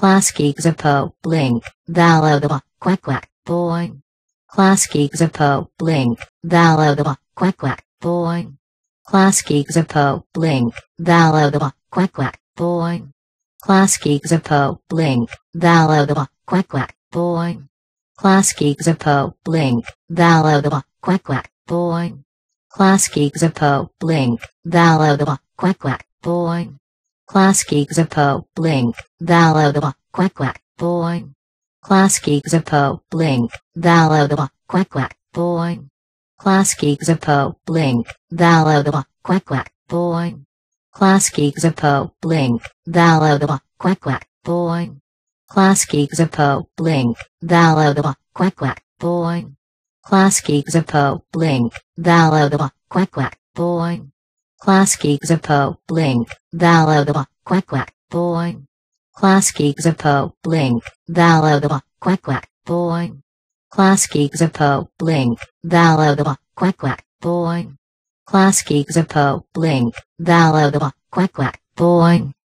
Klasky Csupo, blink, Valodaba, quack quack, boing. Klasky Csupo, blink, Valodaba, quack quack, boing. Klasky Csupo, blink, Valodaba, quack quack, boing. Klasky Csupo, blink, Valodaba, quack quack, boing. Klasky Csupo, blink, Valodaba, quack quack, boing. Klasky Csupo, blink, Valodaba, quack quack, boing. Klasky Csupo, blink, Valodaba, quack quack, boing. Klasky Csupo, blink, Valodaba, quack quack, boing. Klasky Csupo, blink, Valodaba, quack quack, boing. Klasky Csupo, blink, Valodaba, quack quack, boing. Klasky Csupo, blink, Valodaba, quack quack, boing. Klasky Csupo, blink, Valodaba, quack quack, boing. Klasky Csupo, blink, Valodaba, quack quack, boing. Klasky Csupo, blink, Valodaba, quack quack, boing. Klasky Csupo, blink, Valodaba, quack quack, boing. Klasky Csupo, blink, Valodaba, quack quack, boing.